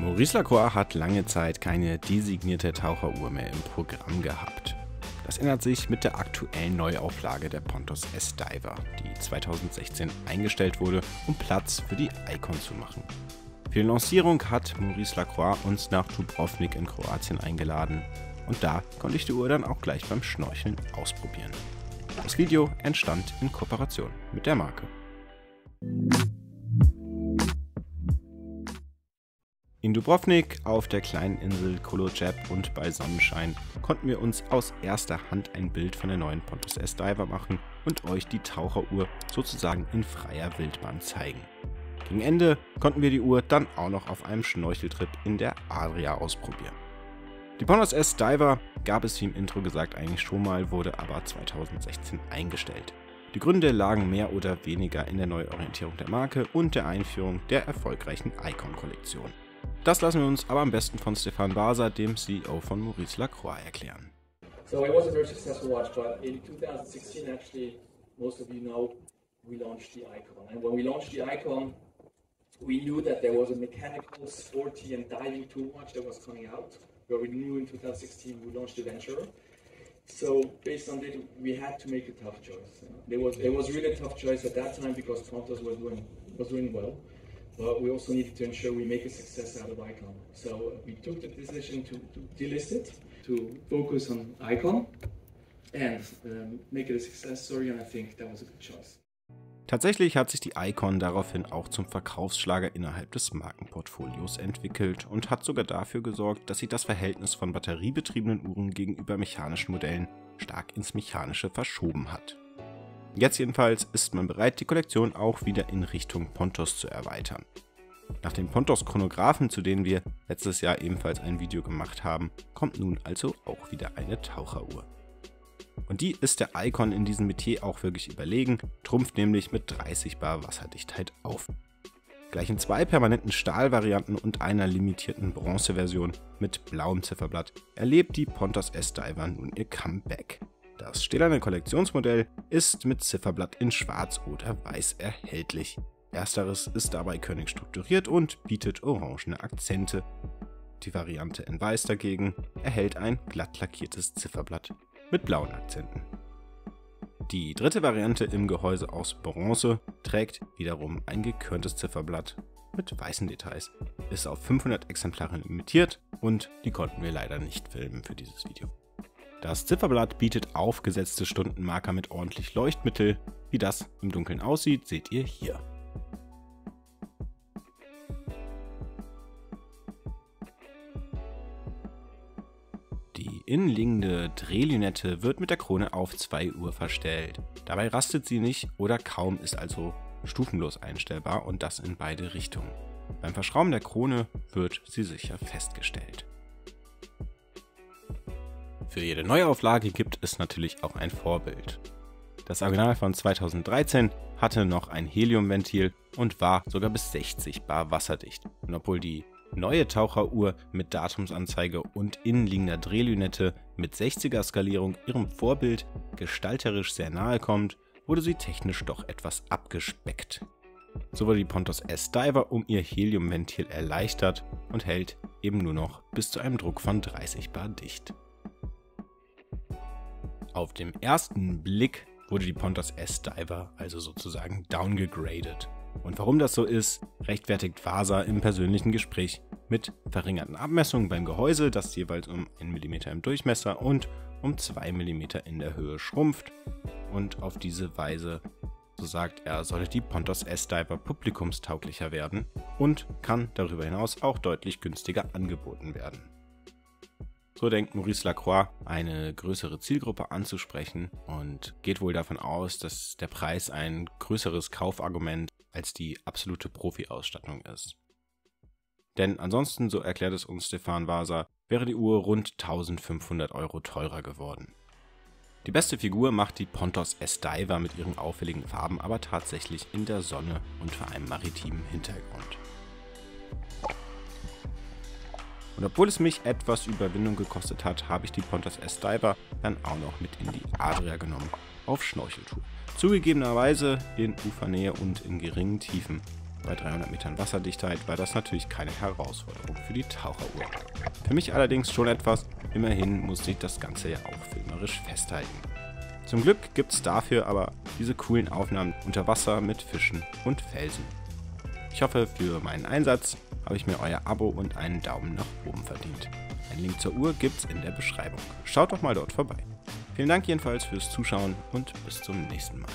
Maurice Lacroix hat lange Zeit keine designierte Taucheruhr mehr im Programm gehabt. Das ändert sich mit der aktuellen Neuauflage der Pontos S-Diver, die 2016 eingestellt wurde, um Platz für die Icon zu machen. Für die Lancierung hat Maurice Lacroix uns nach Dubrovnik in Kroatien eingeladen und da konnte ich die Uhr dann auch gleich beim Schnorcheln ausprobieren. Das Video entstand in Kooperation mit der Marke. In Dubrovnik, auf der kleinen Insel Kolojeb und bei Sonnenschein konnten wir uns aus erster Hand ein Bild von der neuen Pontus S Diver machen und euch die Taucheruhr sozusagen in freier Wildbahn zeigen. Gegen Ende konnten wir die Uhr dann auch noch auf einem Schnorcheltrip in der Adria ausprobieren. Die Pontus S Diver gab es wie im Intro gesagt eigentlich schon mal, wurde aber 2016 eingestellt. Die Gründe lagen mehr oder weniger in der Neuorientierung der Marke und der Einführung der erfolgreichen Icon-Kollektion. Das lassen wir uns aber am besten von Stefan Baser, dem CEO von Maurice Lacroix, erklären. So it was a very successful watch, but in 2016, actually, most of you know, we launched the Icon. And when we launched the Icon, we knew that there was a mechanical, sporty, and diving tool watch that was coming out. Where we knew in 2016 we launched the Venturer. So based on that, we had to make a tough choice. It was it was really a tough choice at that time because Pontus was doing was doing well. But we also needed to ensure we make a success out of Icon. So we took the decision to, to delist it, to focus on Icon and um, make it a success story, and I think that was a good choice. Tatsächlich hat sich die Icon daraufhin auch zum Verkaufsschlager innerhalb des Markenportfolios entwickelt und hat sogar dafür gesorgt, dass sich das Verhältnis von batteriebetriebenen Uhren gegenüber mechanischen Modellen stark ins Mechanische verschoben hat. Jetzt jedenfalls ist man bereit, die Kollektion auch wieder in Richtung Pontos zu erweitern. Nach den Pontos-Chronographen, zu denen wir letztes Jahr ebenfalls ein Video gemacht haben, kommt nun also auch wieder eine Taucheruhr. Und die ist der Icon in diesem Metier auch wirklich überlegen, trumpft nämlich mit 30 bar Wasserdichtheit auf. Gleich in zwei permanenten Stahlvarianten und einer limitierten Bronzeversion mit blauem Zifferblatt erlebt die Pontos S-Diver nun ihr Comeback. Das stählerne Kollektionsmodell ist mit Zifferblatt in Schwarz oder Weiß erhältlich. Ersteres ist dabei körnig strukturiert und bietet orangene Akzente. Die Variante in Weiß dagegen erhält ein glatt lackiertes Zifferblatt mit blauen Akzenten. Die dritte Variante im Gehäuse aus Bronze trägt wiederum ein gekörntes Zifferblatt mit weißen Details, ist auf 500 Exemplare limitiert und die konnten wir leider nicht filmen für dieses Video. Das Zifferblatt bietet aufgesetzte Stundenmarker mit ordentlich Leuchtmittel. Wie das im Dunkeln aussieht, seht ihr hier. Die innenliegende Drehlünette wird mit der Krone auf 2 Uhr verstellt. Dabei rastet sie nicht oder kaum, ist also stufenlos einstellbar und das in beide Richtungen. Beim Verschrauben der Krone wird sie sicher festgestellt. Für jede Neuauflage gibt es natürlich auch ein Vorbild. Das Original von 2013 hatte noch ein Heliumventil und war sogar bis 60 bar wasserdicht. Und obwohl die neue Taucheruhr mit Datumsanzeige und innenliegender Drehlünette mit 60er Skalierung ihrem Vorbild gestalterisch sehr nahe kommt, wurde sie technisch doch etwas abgespeckt. So wurde die Pontos S Diver um ihr Heliumventil erleichtert und hält eben nur noch bis zu einem Druck von 30 bar dicht. Auf dem ersten Blick wurde die Pontos S-Diver also sozusagen downgegradet. Und warum das so ist, rechtfertigt Vasa im persönlichen Gespräch mit verringerten Abmessungen beim Gehäuse, das jeweils um 1 mm im Durchmesser und um 2 mm in der Höhe schrumpft. Und auf diese Weise, so sagt er, sollte die Pontos S-Diver publikumstauglicher werden und kann darüber hinaus auch deutlich günstiger angeboten werden. So denkt Maurice Lacroix, eine größere Zielgruppe anzusprechen und geht wohl davon aus, dass der Preis ein größeres Kaufargument als die absolute Profi-Ausstattung ist. Denn ansonsten, so erklärt es uns Stefan Vasa, wäre die Uhr rund 1500 Euro teurer geworden. Die beste Figur macht die Pontos S-Diver mit ihren auffälligen Farben aber tatsächlich in der Sonne und vor einem maritimen Hintergrund. Und obwohl es mich etwas Überwindung gekostet hat, habe ich die Pontos S-Diver dann auch noch mit in die Adria genommen, auf Schnorcheltour. Zugegebenerweise in Ufernähe und in geringen Tiefen. Bei 300 Metern Wasserdichtheit war das natürlich keine Herausforderung für die Taucheruhr. Für mich allerdings schon etwas, immerhin musste ich das Ganze ja auch filmerisch festhalten. Zum Glück gibt es dafür aber diese coolen Aufnahmen unter Wasser mit Fischen und Felsen. Ich hoffe, für meinen Einsatz habe ich mir euer Abo und einen Daumen nach oben verdient. Ein Link zur Uhr gibt's in der Beschreibung. Schaut doch mal dort vorbei. Vielen Dank jedenfalls fürs Zuschauen und bis zum nächsten Mal.